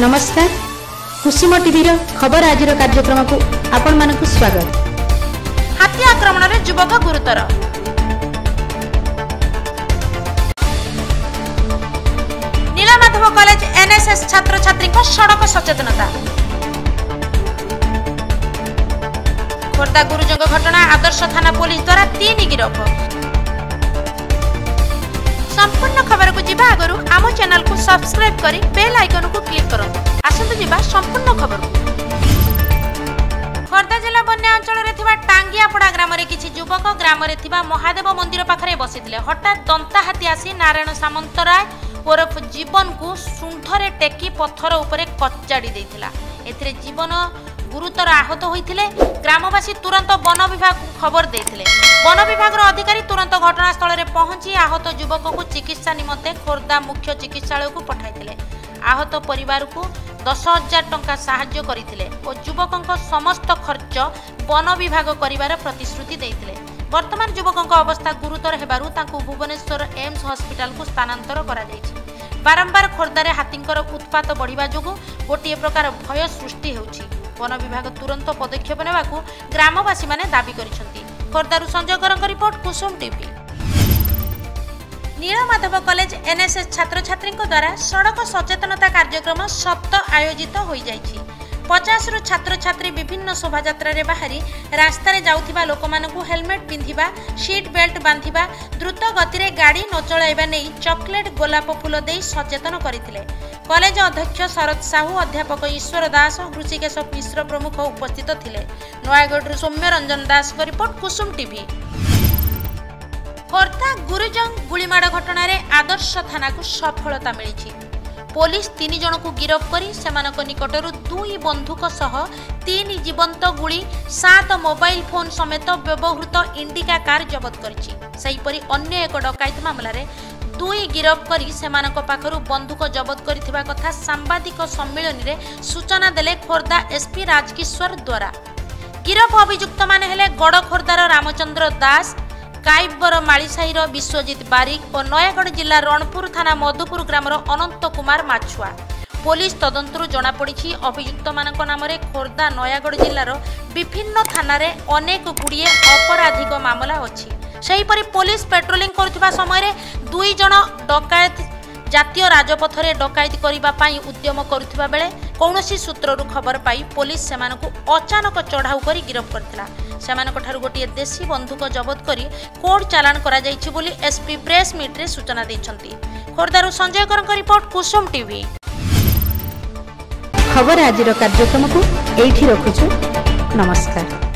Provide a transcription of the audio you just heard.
ନମସ୍କାର କୁସୁମ ଟିଭିର ଖବର ଆଜିର କାର୍ଯ୍ୟକ୍ରମକୁ ଆପଣମାନଙ୍କୁ ସ୍ୱାଗତ ହାତୀ ଆକ୍ରମଣରେ ଯୁବକ ଗୁରୁତର ନୀଳମାଧବ କଲେଜ ଏନ୍ଏସ୍ଏସ୍ ଛାତ୍ରଛାତ୍ରୀଙ୍କ ସଡ଼କ ସଚେତନତା ଖୋର୍ଦ୍ଧା ଗୁରୁଜଙ୍କ ଘଟଣା ଆଦର୍ଶ ଥାନା ପୋଲିସ ଦ୍ୱାରା ତିନି ଗିରଫ সম্পূর্ণ খবরক যা আগর আম চ্যানেল সবসক্রাইব করে বেল আইকন কু ক্লিক করুন আসন্তু যা সম্পূর্ণ খবর খোর্ধা জেলা বন্যা অঞ্চলের টাঙ্গিয়াপড়া গ্রামের কিছু যুবক গ্রামের মহাদেব মন্দির পাখে বসিলে হঠাৎ দন্তা হাতি আসি নারায়ণ সামন্তরায় ওরফ জীবনকু শুণ্ঠরে টেকি পথর উপরে কচাড়ি দিয়েছিল এতে জীবন গুরুতর আহত হয়েছে গ্রামবাসী তুরন্ত বন বিভাগ খবর দিয়ে বন বিভাগের অধিকারী তুরন্ত ঘটনাস্থলের পৌঁছি আহত যুবক চিকিৎসা নিমন্তে খোর্ধা মুখ্য চিকিৎসালয়কু পঠাই আহত পরিবার দশ হাজার টাকা সাহায্য করে ও যুবক সমস্ত খরচ বন বিভাগ করিবার প্রতিশ্রুতি বর্তমান যুবক অবস্থা গুরুতর হবু তা ভুবনেশ্বর এমস হসপিটাল স্থানান্তর করা যাই বারম্বার খোর্ধার হাতীঙ্কর উৎপাত বড়া যোগ গোটিয়ে প্রকার ভয় সৃষ্টি হচ্ছে বন বিভাগ তুরন্ত পদক্ষেপ নেওয়া গ্রামবাসী মানে দাবি করেছেন খোর্ধার Sanjay গরঙ্গ report Kusum TV Nilamadhab college NSS ଛାତ୍ରଛାତ୍ରୀଙ୍କ ଦ୍ୱାରା ସଡ଼କ ସଚେତନତା କାର୍ଯ୍ୟକ୍ରମ ସପ୍ତ ଆୟୋଜିତ ହୋଇଯାଇଛି ପଚାଶରୁ ଛାତ୍ରଛାତ୍ରୀ ବିଭିନ୍ନ ଶୋଭାଯାତ୍ରାରେ ବାହାରି ରାସ୍ତାରେ ଯାଉଥିବା ଲୋକମାନଙ୍କୁ ହେଲମେଟ୍ ପିନ୍ଧିବା ସିଟ୍ ବେଲ୍ଟ ବାନ୍ଧିବା ଦ୍ରୁତ ଗତିରେ ଗାଡ଼ି ନ ଚଳାଇବା ନେଇ ଚକୋଲେଟ୍ ଗୋଲାପ ଫୁଲ ଦେଇ ସଚେତନ କରିଥିଲେ କଲେଜ ଅଧ୍ୟକ୍ଷ ଶରତ ସାହୁ ଅଧ୍ୟାପକ ଈଶ୍ୱର ଦାସ ହୃଷିକେଶ ମିଶ୍ର ପ୍ରମୁଖ ଉପସ୍ଥିତ ଥିଲେ ନୟାଗଡ଼ରୁ ସୌମ୍ୟରଞ୍ଜନ ଦାସଙ୍କ ରିପୋର୍ଟ କୁସୁମ ଟିଭି ଖୋର୍ଦ୍ଧା ଗୁରୁଜଙ୍ଗ ଗୁଳିମାଡ଼ ଘଟଣାରେ ଆଦର୍ଶ ଥାନାକୁ ସଫଳତା ମିଳିଛି ପୋଲିସ ତିନି ଜଣଙ୍କୁ ଗିରଫ କରି ସେମାନଙ୍କ ନିକଟରୁ ଦୁଇ ବନ୍ଧୁକ ସହ ତିନି ଜୀବନ୍ତ ଗୁଳି ସାତ ମୋବାଇଲ ଫୋନ ସମେତ ବ୍ୟବହୃତ ଇଣ୍ଡିକା କାର୍ ଜବତ କରିଛି ସେହିପରି ଅନ୍ୟ ଏକ ଡକାୟତ ମାମଲାରେ ଦୁଇ ଗିରଫ କରି ସେମାନଙ୍କ ପାଖରୁ ବନ୍ଧୁକ ଜବତ କରିଥିବା କଥା ସାମ୍ବାଦିକ ସମ୍ମିଳନୀରେ ସୂଚନା ଦେଲେ ଖୋର୍ଦ୍ଧା ଏସ୍ପି ରାଜକିଶ୍ୱର ଦ୍ୱାରା ଗିରଫ ଅଭିଯୁକ୍ତମାନେ ହେଲେ ଗଡ଼ଖୋର୍ଦ୍ଧାର ରାମଚନ୍ଦ୍ର ଦାସ କାଇବର ମାଳିସାହିର ବିଶ୍ୱଜିତ ବାରିକ ଓ ନୟାଗଡ଼ ଜିଲ୍ଲା ରଣପୁର ଥାନା ମଧୁପୁର ଗ୍ରାମର ଅନନ୍ତ କୁମାର ମାଛୁଆ ପୋଲିସ ତଦନ୍ତରୁ ଜଣାପଡ଼ିଛି ଅଭିଯୁକ୍ତମାନଙ୍କ ନାମରେ ଖୋର୍ଦ୍ଧା ନୟାଗଡ଼ ଜିଲ୍ଲାର ବିଭିନ୍ନ ଥାନାରେ ଅନେକ ଗୁଡ଼ିଏ ଅପରାଧିକ ମାମଲା ଅଛି ସେହିପରି ପୋଲିସ ପେଟ୍ରୋଲିଂ କରୁଥିବା ସମୟରେ ଦୁଇ ଜଣ ଡକାୟତ ଜାତୀୟ ରାଜପଥରେ ଡକାୟତି କରିବା ପାଇଁ ଉଦ୍ୟମ କରୁଥିବା ବେଳେ କୌଣସି ସୂତ୍ରରୁ ଖବର ପାଇ ପୋଲିସ ସେମାନଙ୍କୁ ଅଚାନକ ଚଢ଼ାଉ କରି ଗିରଫ କରିଥିଲା ସେମାନଙ୍କଠାରୁ ଗୋଟିଏ ଦେଶୀ ବନ୍ଧୁକ ଜବତ କରି କୋର୍ଟ ଚାଲାଣ କରାଯାଇଛି ବୋଲି ଏସ୍ପି ପ୍ରେସ୍ ମିଟ୍ରେ ସୂଚନା ଦେଇଛନ୍ତି ଖୋର୍ଦ୍ଧାରୁ ସଞ୍ଜୟ କରଙ୍କ ରିପୋର୍ଟ କୁସୁମ ଟିଭି ଖବର ଆଜିର କାର୍ଯ୍ୟକ୍ରମକୁ ଏଇଠି ରଖୁଛୁ ନମସ୍କାର